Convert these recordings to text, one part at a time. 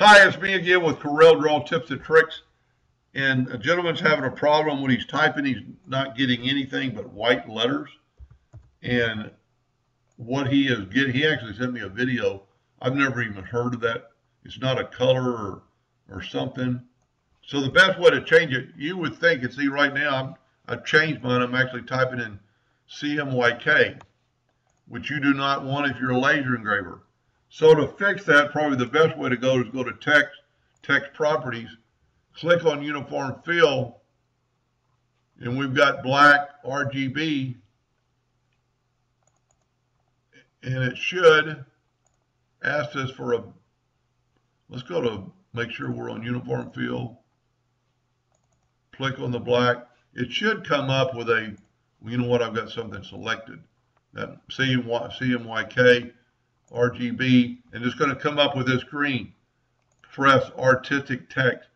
Hi, it's me again with Corel Draw Tips and Tricks. And a gentleman's having a problem when he's typing, he's not getting anything but white letters. And what he is getting, he actually sent me a video. I've never even heard of that. It's not a color or, or something. So the best way to change it, you would think, and see right now, I'm, I've changed mine. I'm actually typing in CMYK, which you do not want if you're a laser engraver. So to fix that, probably the best way to go is go to text, text properties, click on uniform fill, and we've got black RGB, and it should ask us for a, let's go to make sure we're on uniform fill, click on the black. It should come up with a, you know what, I've got something selected. That CMYK RGB, and it's going to come up with this green. Press artistic text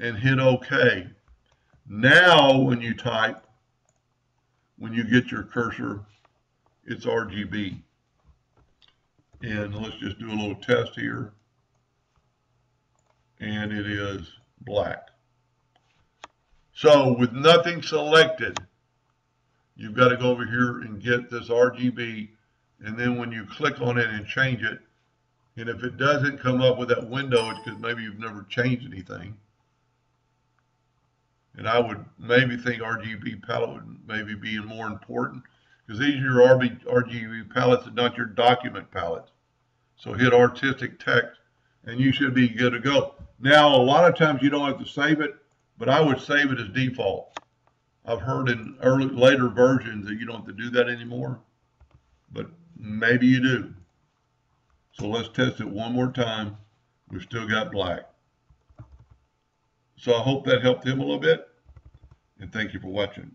and hit OK. Now, when you type, when you get your cursor, it's RGB. And let's just do a little test here. And it is black. So with nothing selected, you've got to go over here and get this RGB and then when you click on it and change it, and if it doesn't come up with that window, it's because maybe you've never changed anything. And I would maybe think RGB palette would maybe be more important because these are your RGB palettes and not your document palettes. So hit artistic text and you should be good to go. Now, a lot of times you don't have to save it, but I would save it as default. I've heard in early later versions that you don't have to do that anymore, but Maybe you do. So let's test it one more time. We've still got black. So I hope that helped him a little bit. And thank you for watching.